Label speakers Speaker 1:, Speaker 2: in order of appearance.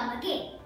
Speaker 1: come again.